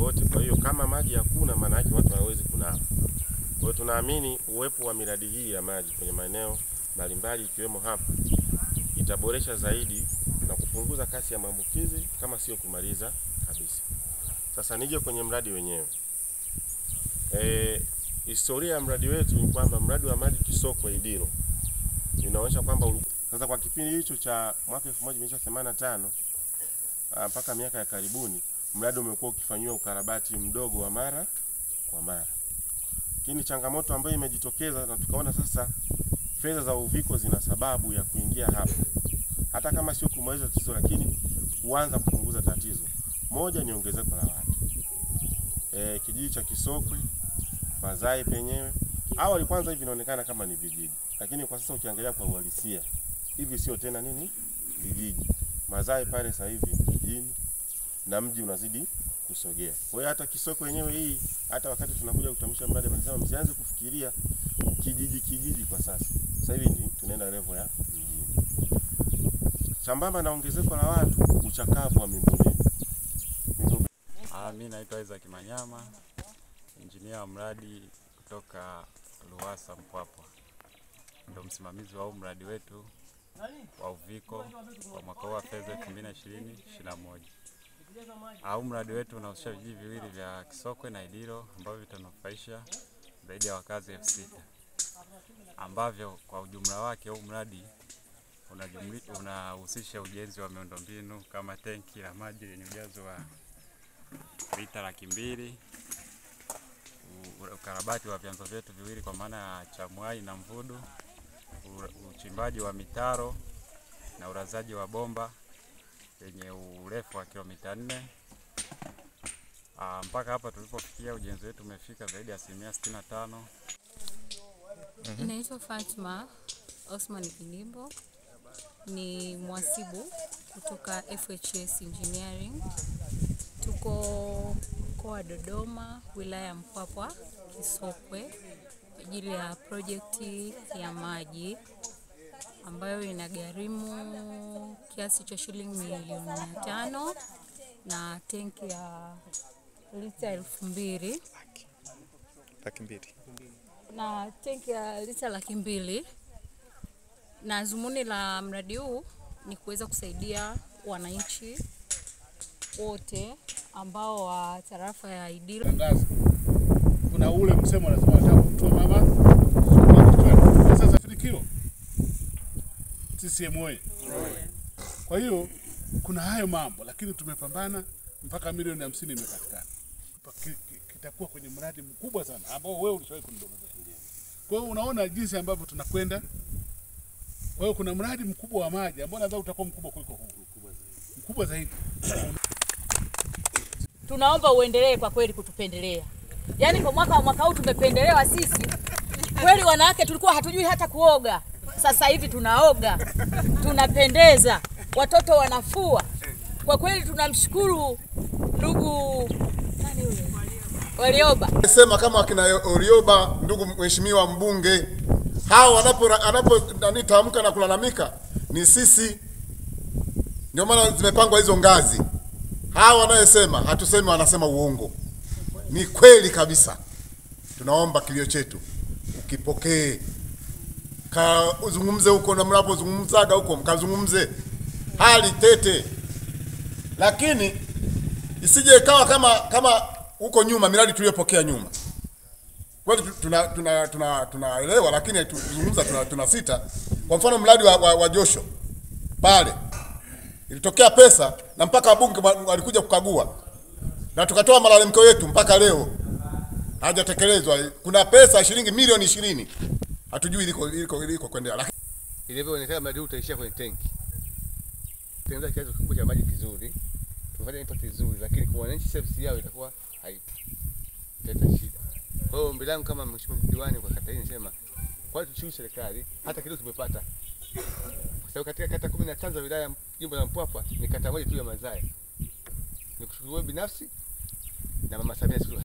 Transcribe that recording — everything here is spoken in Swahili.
wote. Kwa hiyo kama maji hakuna, maana yake watu hawawezi kunawa. Kwa hiyo tunaamini uwepo wa miradi hii ya maji kwenye maeneo mbalimbali ikiwemo hapa itaboresha zaidi na kupunguza kasi ya maambukizi kama sio kumaliza kabisa. Sasa nije kwenye mradi wenyewe. E, historia ya mradi wetu ni kwamba mradi wa maji Kisokwe Idiro inaonyesha kwamba sasa kwa kipindi hicho cha mwaka 1985 ah, mpaka miaka ya karibuni mradi umekuwa ukifanyiwa ukarabati mdogo wa mara kwa mara, lakini changamoto ambayo imejitokeza na tukaona sasa fedha za uviko zina sababu ya kuingia hapa, hata kama sio kumaliza tatizo, lakini kuanza kupunguza tatizo. Moja ni ongezeko la watu. E, kijiji cha Kisokwe Mazai penyewe. Awali kwanza hivi inaonekana kama ni vijiji, lakini kwa sasa ukiangalia kwa uhalisia hivi sio tena nini? Vijiji. Mazai pale sasa hivi mjini na mji unazidi kusogea. Kwa hiyo hata Kisoko yenyewe hii, hata wakati tunakuja kutamsha mradi, wanasema msianze kufikiria kijiji kijiji kwa sasa. Sasa hivi tunaenda level ya mjini. Sambamba na ongezeko la watu, uchakavu wa miundombinu. Ah, mimi naitwa Isaac Manyama, injinia wa mradi kutoka Luwasa Mpwapwa, ndio msimamizi wa mradi wetu wa uviko wa mwaka huu wa fedha 2020 21. Huu mradi wetu unahusisha vijiji viwili vya Kisokwe na Idiro ambavyo vitanufaisha zaidi ya wakazi elfu sita. Ambavyo kwa ujumla wake huu mradi unahusisha unahusisha ujenzi wa miundombinu kama tenki la maji lenye ujazo wa lita laki mbili, ukarabati wa vyanzo vyetu viwili kwa maana ya Chamwai na Mvudu, uchimbaji wa mitaro na urazaji wa bomba yenye urefu wa kilomita nne. Ah, Mpaka hapa tulipofikia ujenzi wetu umefika zaidi ya asilimia sitini na tano. Naitwa Fatma Osman Kilimbo, ni mwasibu kutoka FHS Engineering. Tuko mkoa wa Dodoma, wilaya ya Mpwapwa, Kisokwe, kwa ajili ya projekti ya maji ambayo inagharimu kiasi cha shilingi milioni mia tano na tenki ya lita elfu mbili laki mbili. na tenki ya lita laki mbili na zumuni la mradi huu ni kuweza kusaidia wananchi wote ambao wa tarafa ya Idira. kuna ule msemo anasema kumtoa mama. Sasa Filikiro CCM oye! Kwa hiyo kuna hayo mambo, lakini tumepambana mpaka milioni hamsini imepatikana. Pa- ki- ki- Kitakuwa kwenye mradi mkubwa sana ambao wewe ulishawahi kunidokezea. Kwa hiyo unaona jinsi ambavyo tunakwenda. Kwa hiyo kuna mradi mkubwa wa maji ambao nadhani utakuwa mkubwa kuliko huu, mkubwa zaidi. tunaomba uendelee kwa kweli kutupendelea. Yaani kwa mwaka wa mwaka huu tumependelewa sisi kweli. Wanawake tulikuwa hatujui hata kuoga, sasa hivi tunaoga, tunapendeza, watoto wanafua. Kwa kweli tunamshukuru ndugu sema kama akina Orioba, ndugu mheshimiwa mbunge, hao wanapo anapo tamka na kulalamika ni sisi. Ndio maana zimepangwa hizo ngazi. Hao wanayesema hatusemi, wanasema uongo, ni kweli kabisa. Tunaomba kilio chetu ukipokee, kazungumze huko, na mnapozungumzaga huko mkazungumze. Hali tete, lakini isije ikawa kama kama huko nyuma miradi tuliyopokea nyuma. Kweli tu- tuna tuna tuna tunaelewa lakini tuzungumza tuna, tuna sita. Kwa mfano mradi wa, wa, wa Josho pale ilitokea pesa na mpaka wabunge walikuja kukagua. Na tukatoa malalamiko yetu mpaka leo. Hajatekelezwa. Kuna pesa shilingi milioni ishirini hatujui iliko iliko iliko kwendea, lakini ilivyoonekana mradi huu utaishia kwenye tenki. Tengeneza kiasi kikubwa cha maji kizuri, tufanye impact nzuri, lakini kwa wananchi service yao itakuwa haipo, italeta shida. Kwa hiyo ombi langu kama mheshimiwa diwani kwa kata hii nisema, kwa tushukuru serikali hata kidogo tumepata, kwa sababu katika kata kumi na tano za wilaya jimbo la Mpwapwa ni kata moja tu ya Mazaya. Nikushukuru wewe binafsi na mama Samia Suluhu